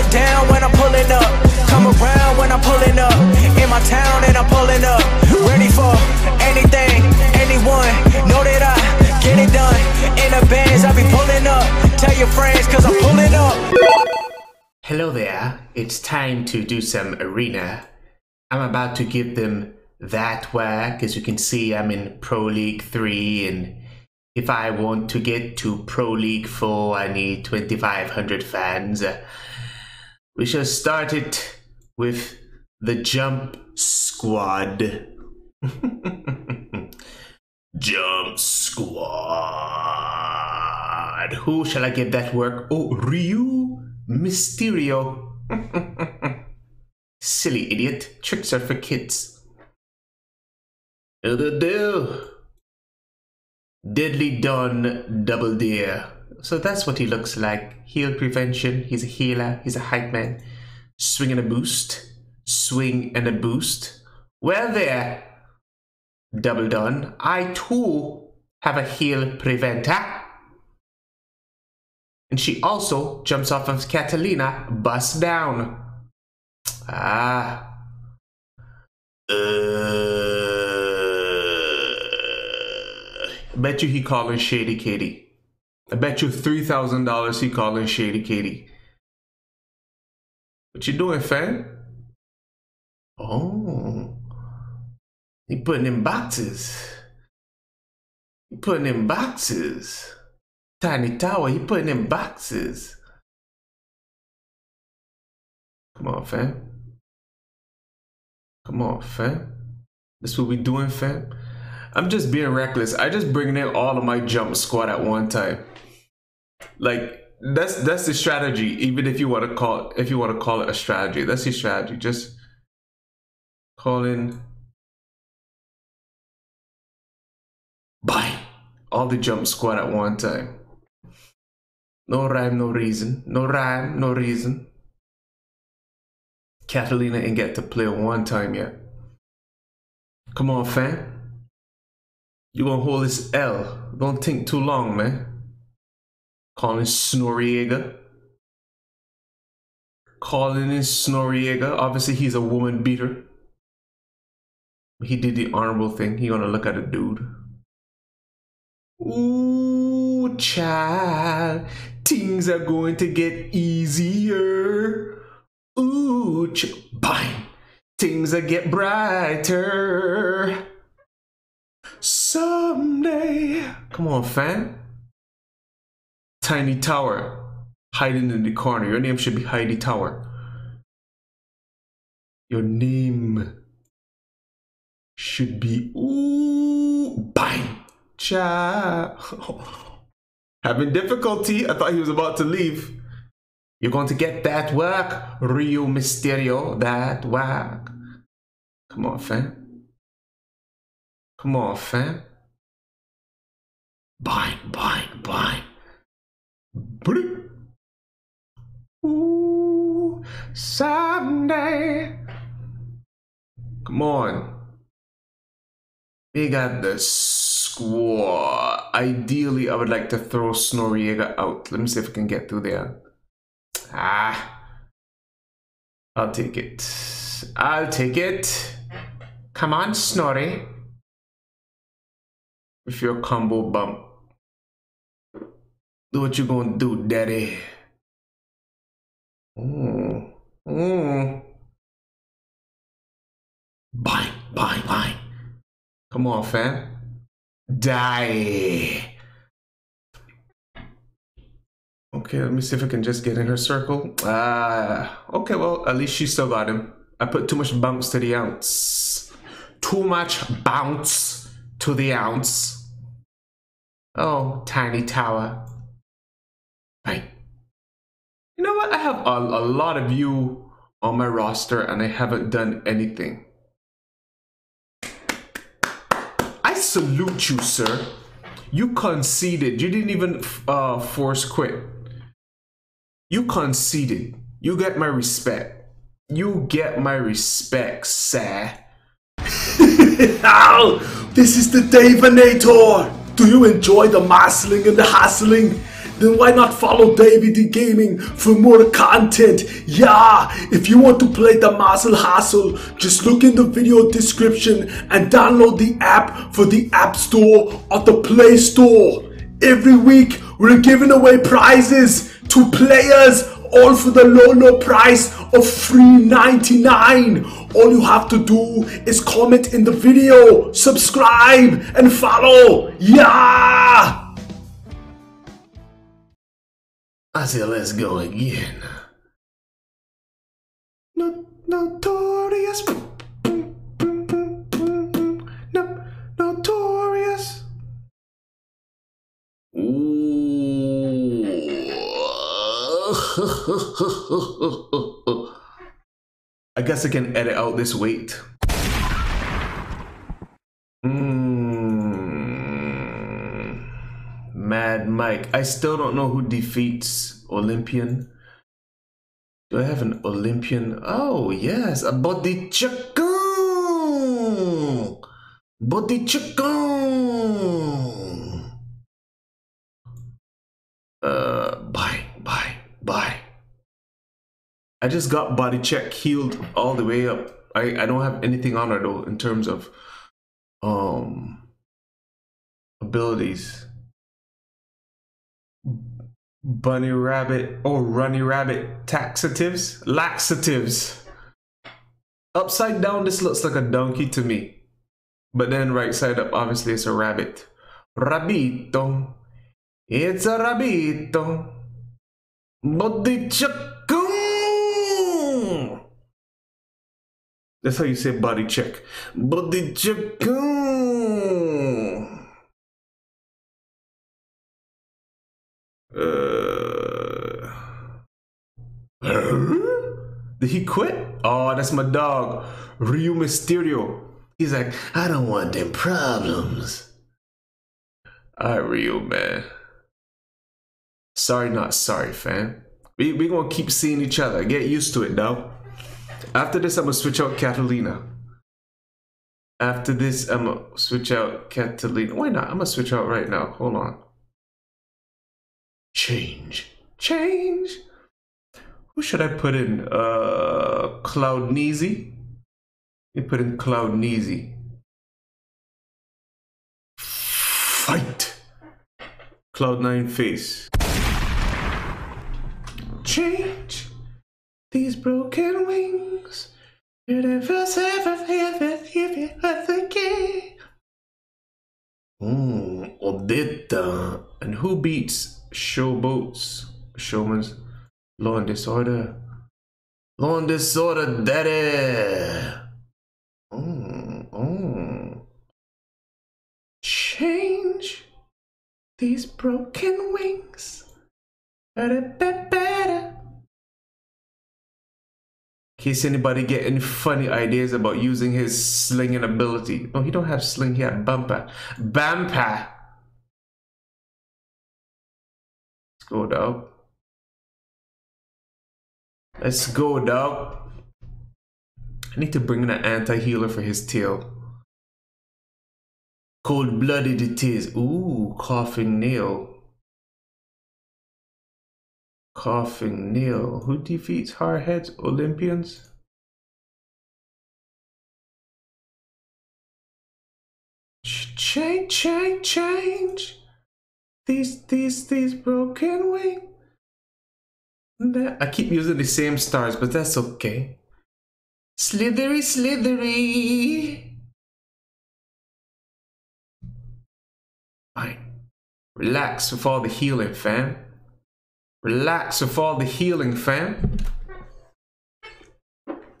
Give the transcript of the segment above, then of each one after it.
it down when I'm pulling up. Come around when I'm pulling up. In my town and I'm pulling up. Ready for anything, anyone. Know that I get it done. In the bands, I be pulling up. Tell your friends, cause I'm pulling up. Hello there, it's time to do some arena. I'm about to give them that work. As you can see, I'm in Pro League 3 and if I want to get to Pro League 4, I need 2,500 fans. We shall start it with the Jump Squad. Jump Squad. Who shall I give that work? Oh, Ryu Mysterio. Silly idiot. Tricks are for kids. Do do. Deadly Don Double Deer. So that's what he looks like. Heal prevention. He's a healer. He's a hype man. Swing and a boost. Swing and a boost. Well there. Double Don. I too have a heal preventer. And she also jumps off of Catalina, bust down. Ah. Uh, bet you he calling Shady Katie. I bet you $3,000 he calling Shady Katie. What you doing, fam? Oh. He putting in boxes. He putting in boxes. Tiny Tower, he putting in boxes. Come on, fam. Come on, fam. This what we doing, fam. I'm just being reckless. I just bringing in all of my jump squad at one time. Like that's that's the strategy. Even if you want to call if you want to call it a strategy, that's the strategy. Just call in. Bye. All the jump squad at one time. No rhyme, no reason. No rhyme, no reason. Catalina ain't get to play one time yet. Come on, fam. You gonna hold this L. Don't think too long, man. Calling Snoriega. Calling in Snoriega. Obviously, he's a woman beater. He did the honorable thing. He gonna look at a dude. Ooh, child. Things are going to get easier. Ooh, ch- bang. Things are get brighter. Someday. Come on, fam. Tiny Tower. Hiding in the corner. Your name should be Heidi Tower. Your name should be Ooh Bang Cha Having difficulty. I thought he was about to leave. You're going to get that work, Ryu Mysterio. That work. Come on, fam. Eh? Come on, fam. Bang, bang, bang. Ooh, someday. Come on. We got the squad. Ideally, I would like to throw Snoriega out. Let me see if I can get through there. Ah. I'll take it. I'll take it. Come on, Snorri. With your combo bump. Do what you gonna do, daddy. Mm. Mm. Bang, bang, bang. Come on, fam. Die. Okay, let me see if I can just get in her circle. Ah, uh, okay, well, at least she still got him. I put too much bounce to the ounce. Too much bounce to the ounce. Oh, tiny tower. What? I have a, a lot of you on my roster and I haven't done anything. I salute you, sir. You conceded. You didn't even uh, force quit. You conceded. You get my respect. You get my respect, sir. Ow! This is the Davinator! Do you enjoy the muscling and the hustling? Then why not follow Davey D Gaming for more content? Yeah, if you want to play the Muscle Hustle, just look in the video description and download the app for the App Store or the Play Store. Every week, we're giving away prizes to players all for the low low price of $3.99 all you have to do is comment in the video subscribe and follow yeah I said, let's go again. No, notorious. No, notorious. Ooh. I guess I can edit out this weight. Mm. Mike. I still don't know who defeats Olympian. Do I have an Olympian? Oh, yes, a Bodhichakun! Bodhichakun! Uh, bye, bye, bye. I just got body check healed all the way up. I, I don't have anything on her though in terms of um abilities. Bunny rabbit or runny rabbit taxatives, laxatives. Upside down, this looks like a donkey to me. But then right side up, obviously it's a rabbit. Rabito. It's a rabito. Bodichakun. That's how you say body check. Body check. Uh, did he quit? Oh, that's my dog, Ryu Mysterio. He's like, I don't want them problems. Alright, Ryu, man. Sorry, not sorry, fam. We we gonna keep seeing each other. Get used to it, though. After this, I'm gonna switch out Catalina. After this, I'm gonna switch out Catalina. Why not? I'm gonna switch out right now. Hold on. Change. Change. Who should I put in? Uh, Cloud Neasy. You put in Cloud Neasy. Fight. Cloud9 face. Change these broken wings. Universe ever ever ever again. Mmm, Odetta. And who beats Showboats? Showman's Law and Disorder. Law and Disorder, daddy. Mm, mm. Change these broken wings. In case anybody get any funny ideas about using his slinging ability. No, he don't have sling, he had bumper. Bampa. Let's go. Let's go, dog. I need to bring in an anti-healer for his tail. Cold-blooded it is. Ooh, coughing nail. Coughing nail. Who defeats Hardhead's Olympians? Change, change, change. These, these, these broken wings. I keep using the same stars, but that's okay. Slithery, slithery. Fine. Relax with all the healing, fam. Relax with all the healing, fam.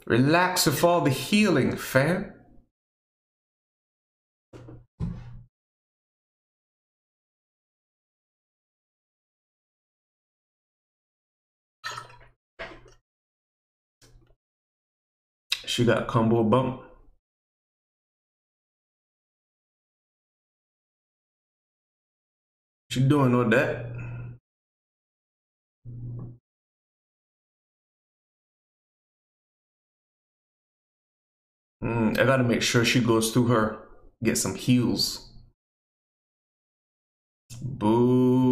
Relax with all the healing, fam. She got combo bump. She doing all that. Mm, I gotta make sure she goes through her, get some heals. Boo.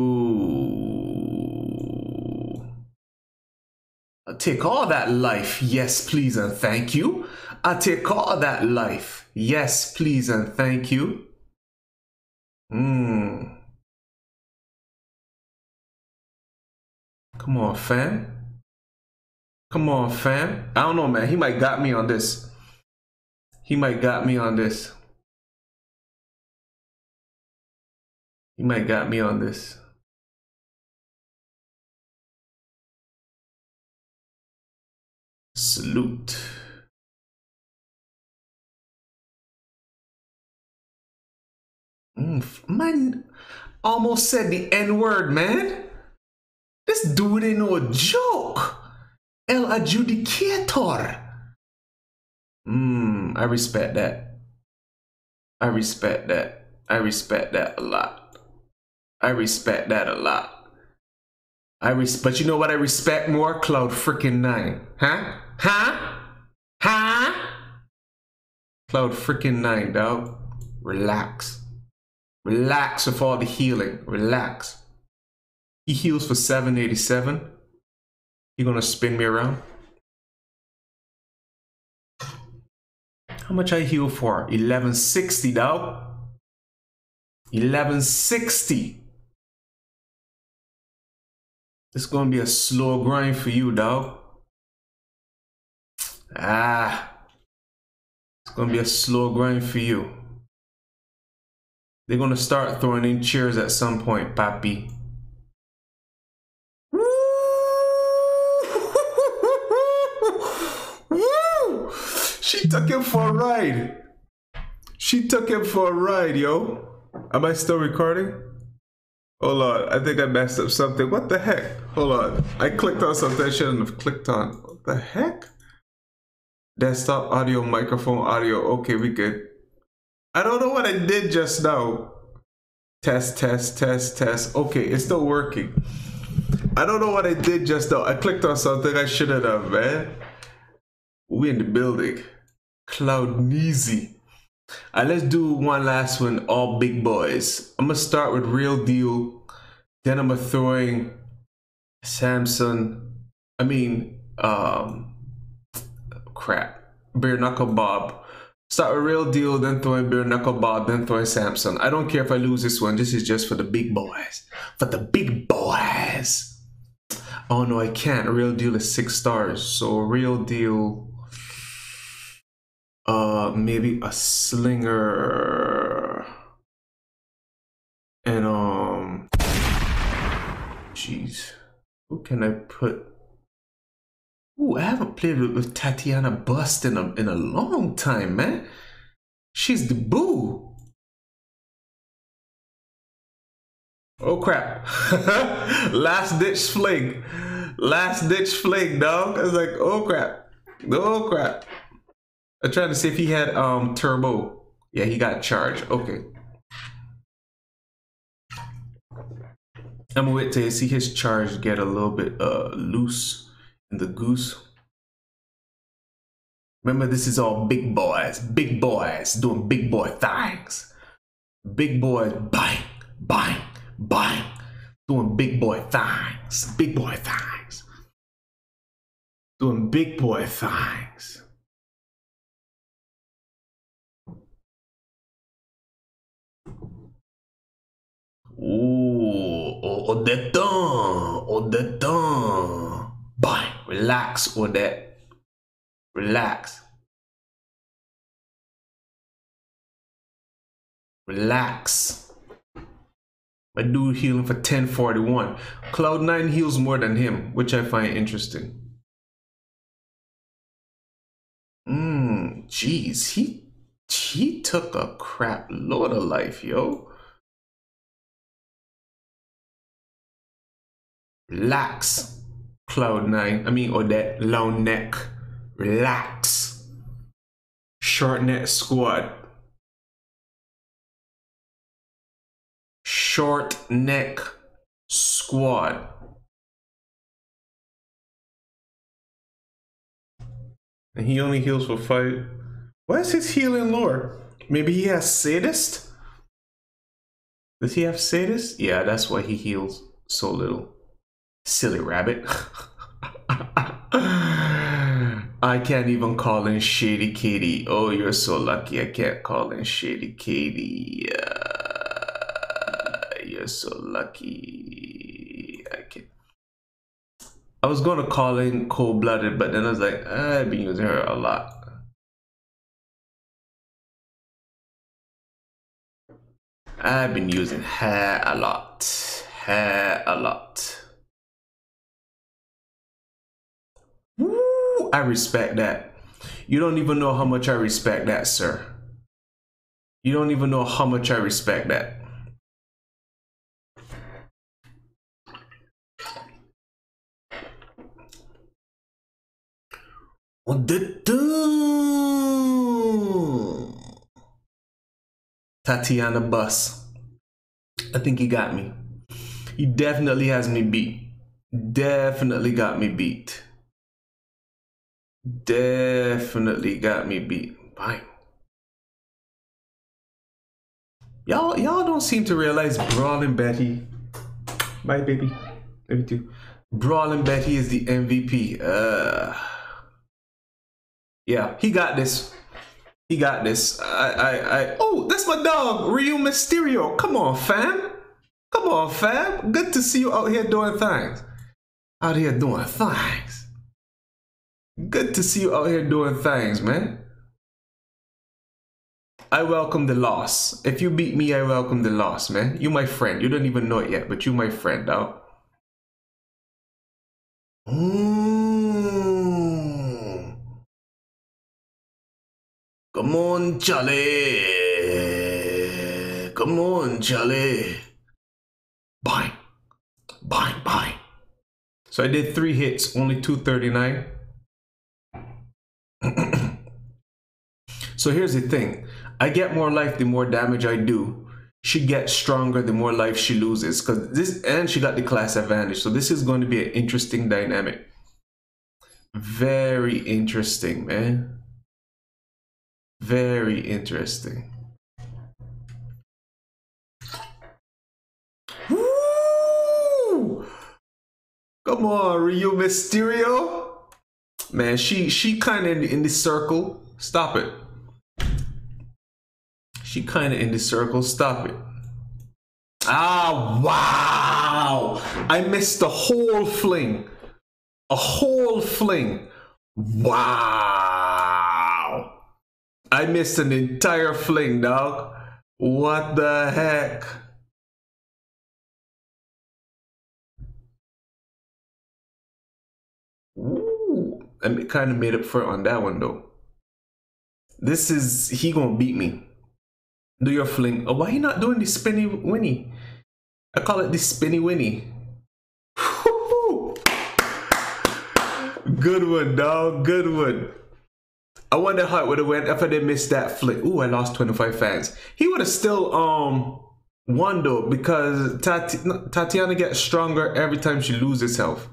Take all that life. Yes, please and thank you. I take all that life. Yes, please and thank you. Hmm. Come on, fam. Come on, fam. I don't know, man. He might got me on this. He might got me on this. He might got me on this. Salute. Mm, man, almost said the N word, man. This dude ain't no joke. El adjudicator. Mmm, I respect that. I respect that. I respect that a lot. I respect that a lot. I res but you know what I respect more? Cloud freaking nine. Huh? Huh? Huh? Cloud freaking nine, dog. Relax. Relax with all the healing. Relax. He heals for 787. He gonna spin me around. How much I heal for? 1160, dog. 1160. It's gonna be a slow grind for you, dog. Ah. It's gonna be a slow grind for you. They're gonna start throwing in chairs at some point, Papi. Woo! She took him for a ride. She took him for a ride, yo. Am I still recording? Hold on, I think I messed up something. What the heck? Hold on. I clicked on something I shouldn't have clicked on. What the heck? Desktop audio, microphone audio. Okay, we good. I don't know what I did just now. Test, test, test, test. Okay, it's still working. I don't know what I did just now. I clicked on something I shouldn't have, man. We in the building. Cloud Neasy. Alright, let's do one last one, all big boys. I'm gonna start with Real Deal. Then I'm gonna throw in Samson. I mean, um, crap. Bare Knuckle Bob. Start a Real Deal, then throw in Bare Knuckle Bob, then throw in Samson. I don't care if I lose this one. This is just for the big boys. For the big boys. Oh no, I can't. Real Deal is six stars. So Real Deal uh maybe a slinger and um jeez who can i put Ooh, I haven't played with, with Tatiana Bust in a, in a long time, man. She's the boo. Oh crap. Last ditch fling. Last ditch fling, dog. I was like, oh crap. Oh crap. I'm trying to see if he had um turbo. Yeah, he got charged. Okay. I'm gonna wait till see his charge get a little bit uh loose in the goose. Remember, this is all big boys, big boys doing big boy things. Big boys bang, bang, bang, doing big boy things, big boy things. Doing big boy things. Ooh, Odetta, Odetta. Bye. Relax, Odette. Relax. Relax. My dude healing for 1041. Cloud9 heals more than him, which I find interesting. Mmm, jeez, he he took a crap load of life, yo. Relax, Cloud9. I mean, Odette, long neck. Relax. Short neck squad. Short neck squad. And he only heals for five. What is his healing lore? Maybe he has sadist? Does he have sadist? Yeah, that's why he heals so little. Silly rabbit. I can't even call in Shady Katie. Oh, you're so lucky. I can't call in Shady Katie. Uh, you're so lucky. I can't. I was going to call in Cold Blooded, but then I was like, I've been using her a lot. I've been using her a lot. Her a lot. I respect that. You don't even know how much I respect that, sir. You don't even know how much I respect that. Tatiana Bus. I think he got me. He definitely has me beat. Definitely got me beat. Definitely got me beat. Bye. Y'all, y'all don't seem to realize Brawling Betty. Bye, baby. You too. Brawling Betty is the MVP. Uh, yeah, he got this. He got this. I, I, I. Oh, that's my dog, Ryu Mysterio. Come on, fam. Come on, fam. Good to see you out here doing things. Out here doing things. Good to see you out here doing things, man. I welcome the loss. If you beat me, I welcome the loss, man. You my friend. You don't even know it yet, but you my friend, dog. Mm. Come on, Charlie. Come on, Charlie. Bye. Bye, bye. So I did three hits, only 239. So here's the thing. I get more life the more damage I do. She gets stronger the more life she loses. Cause this and she got the class advantage. So this is going to be an interesting dynamic. Very interesting, man. Very interesting. Woo! Come on, Ryu Mysterio. Man, she she kind of in, in the circle. Stop it. She kind of in the circle. Stop it. Ah, wow. I missed the whole fling. A whole fling. Wow. I missed an entire fling, dog. What the heck? Ooh, I kind of made up for it on that one though. This is he gonna beat me. Do your fling. Oh, why you not doing the spinny winny? I call it the spinny winny. Good one, dog. Good one. I wonder how it would have went if I didn't miss that flick. Ooh, I lost 25 fans. He would have still um won though because Tati Tatiana gets stronger every time she loses health.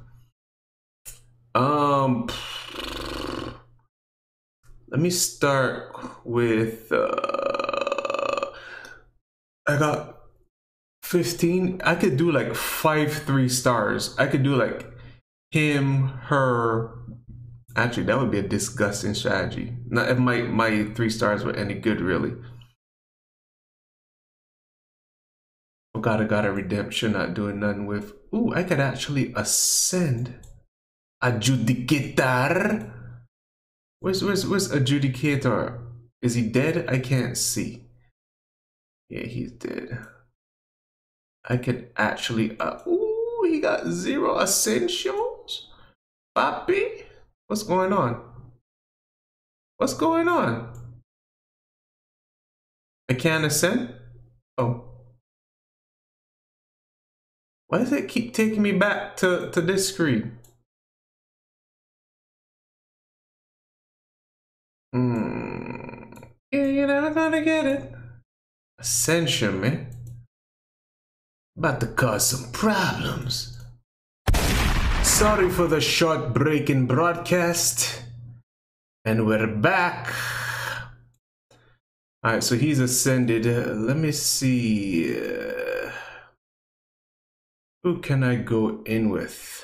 Um, let me start with. Uh, I got 15. I could do like five three stars. I could do like him, her. Actually, that would be a disgusting strategy. Not if my my three stars were any good, really. Oh God, I got a redemption. Not doing nothing with. Ooh, I could actually ascend. Adjudicator. Where's where's where's adjudicator? Is he dead? I can't see. Yeah, he's dead. I can actually. Uh, ooh, he got zero ascensions. Papi, what's going on? What's going on? I can't ascend. Oh. Why does it keep taking me back to, to this screen? Hmm. Yeah, you're not gonna get it. Ascension, man. About to cause some problems. Sorry for the short break in broadcast. And we're back. Alright, so he's ascended. Uh, let me see. Uh, who can I go in with?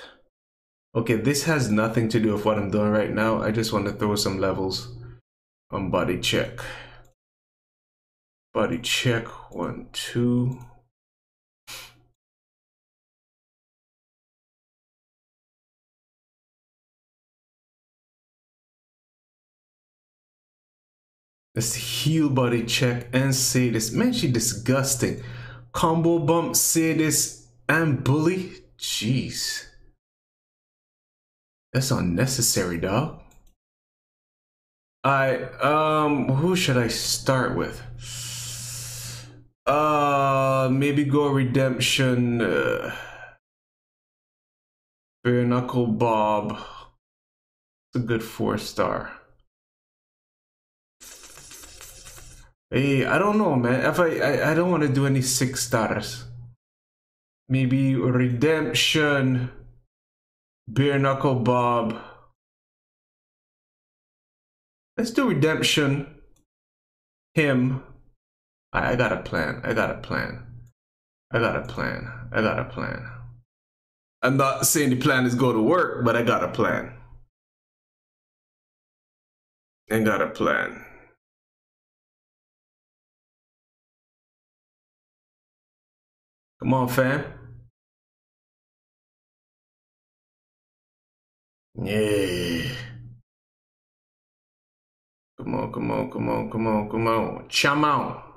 Okay, this has nothing to do with what I'm doing right now. I just want to throw some levels on body check. Body check, one, two. Let's heal body check and say this. Man, she disgusting. Combo bump, say this, and bully. Jeez. That's unnecessary, dog. I um who should I start with? Uh maybe go redemption uh, Bare Knuckle Bob. It's a good four star. Hey, I don't know, man. If I I, I don't want to do any six stars. Maybe redemption Bare Knuckle Bob. Let's do redemption. Him. I, I got a plan. I got a plan. I got a plan. I got a plan. I'm not saying the plan is going to work, but I got a plan. I got a plan. Come on, fam. Yeah. Come on, come on, come on, come on, come on. Chum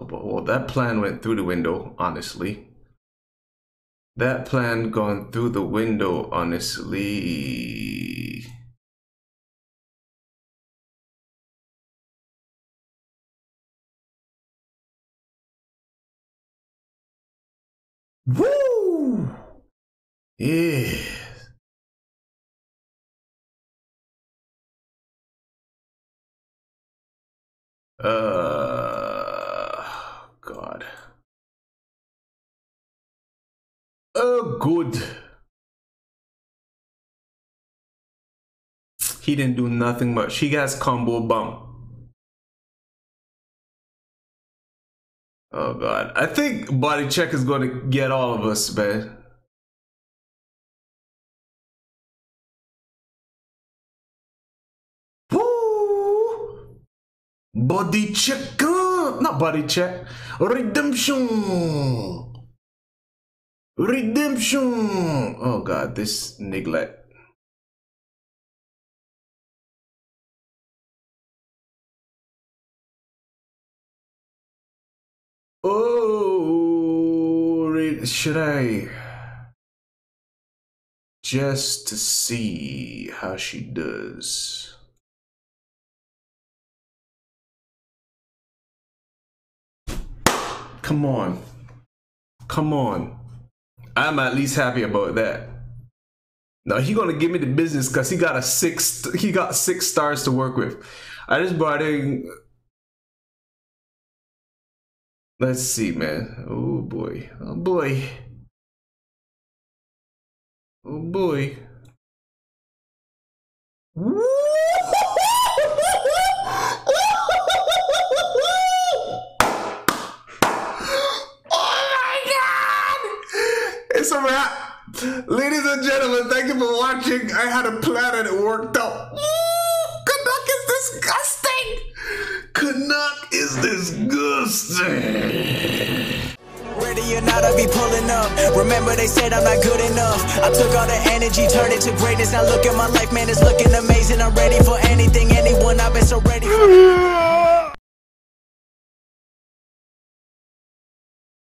on. Well, that plan went through the window, honestly. That plan gone through the window, honestly. Woo! Yeah. Uh, God. Oh, good. He didn't do nothing much. He has combo bump. Oh god. I think body check is gonna get all of us, man. Woo! Body check, not body check. Redemption. Redemption. Oh god, this neglect. Oh, should I just to see how she does? Come on. Come on. I'm at least happy about that. Now he gonna give me the business because he got a six he got six stars to work with. I just brought in Let's see, man. Oh boy. Oh boy. Oh boy. It's a wrap. Ladies and gentlemen, thank you for watching. I had a plan and it worked out. Canuck is disgusting. Canuck is disgusting. Ready or not, I'll be pulling up. Remember, they said I'm not good enough. I took all the energy, turned it to greatness. Now look at my life, man, it's looking amazing. I'm ready for anything, anyone. I've been so ready for.